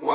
One.